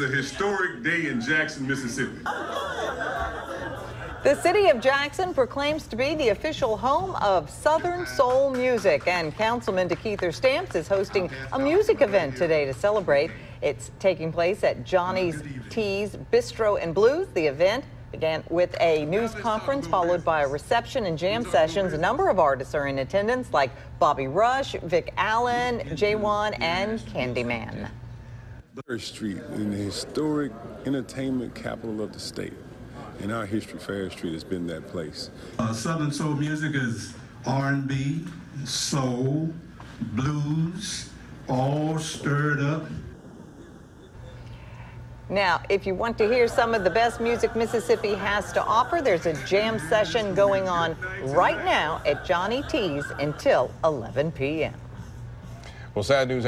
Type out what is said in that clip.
It's a historic day in Jackson, Mississippi. The city of Jackson proclaims to be the official home of Southern soul music, and Councilman DeKeither Stamps is hosting a music event today to celebrate. It's taking place at Johnny T's Bistro and Blues. The event began with a news conference followed by a reception and jam sessions. A number of artists are in attendance, like Bobby Rush, Vick Allen, J-Wonn, and Candyman. Third Street in the historic entertainment capital of the state. In our history, Farish Street has been that place. Uh, Southern soul music is R&B, soul, blues, all stirred up. Now, if you want to hear some of the best music Mississippi has to offer, there's a jam session going on right now at Johnny T's until 11 p.m. Well, sad news.